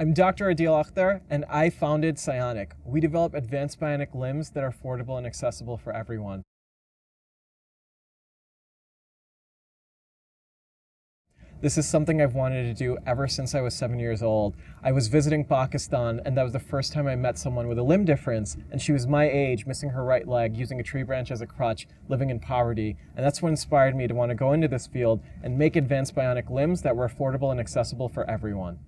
I'm Dr. Aadeel Akhtar, and I founded PSYONIC. We develop advanced bionic limbs that are affordable and accessible for everyone. This is something I've wanted to do ever since I was seven years old. I was visiting Pakistan, and that was the first time I met someone with a limb difference, and she was my age, missing her right leg, using a tree branch as a crutch, living in poverty. And that's what inspired me to want to go into this field and make advanced bionic limbs that were affordable and accessible for everyone.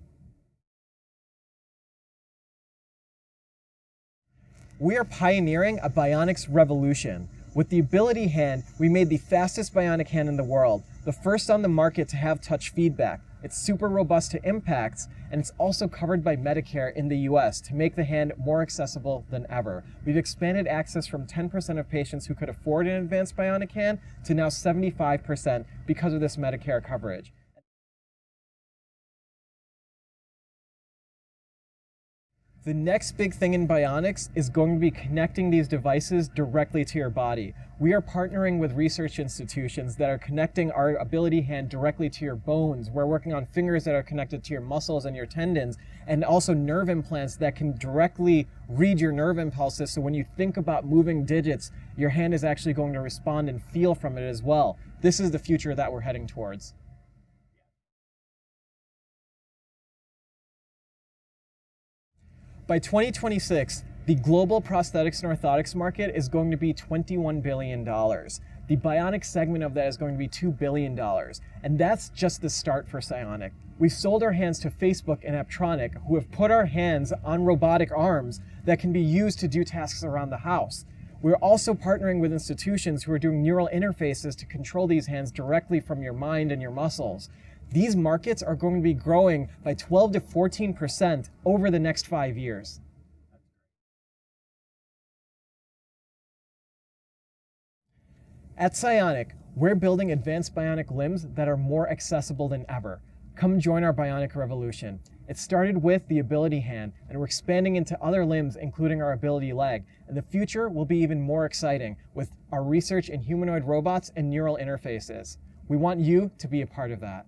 We are pioneering a bionics revolution. With the Ability Hand, we made the fastest bionic hand in the world, the first on the market to have touch feedback. It's super robust to impacts, and it's also covered by Medicare in the US to make the hand more accessible than ever. We've expanded access from 10% of patients who could afford an advanced bionic hand to now 75% because of this Medicare coverage. The next big thing in bionics is going to be connecting these devices directly to your body. We are partnering with research institutions that are connecting our ability hand directly to your bones. We're working on fingers that are connected to your muscles and your tendons, and also nerve implants that can directly read your nerve impulses. So when you think about moving digits, your hand is actually going to respond and feel from it as well. This is the future that we're heading towards. By 2026, the global prosthetics and orthotics market is going to be $21 billion. The bionic segment of that is going to be $2 billion. And that's just the start for PSYONIC. We've sold our hands to Facebook and Apptronik, who have put our hands on robotic arms that can be used to do tasks around the house. We're also partnering with institutions who are doing neural interfaces to control these hands directly from your mind and your muscles these markets are going to be growing by 12 to 14% over the next five years. At PSYONIC, we're building advanced bionic limbs that are more accessible than ever. Come join our bionic revolution. It started with the ability hand, and we're expanding into other limbs, including our ability leg. And the future will be even more exciting with our research in humanoid robots and neural interfaces. We want you to be a part of that.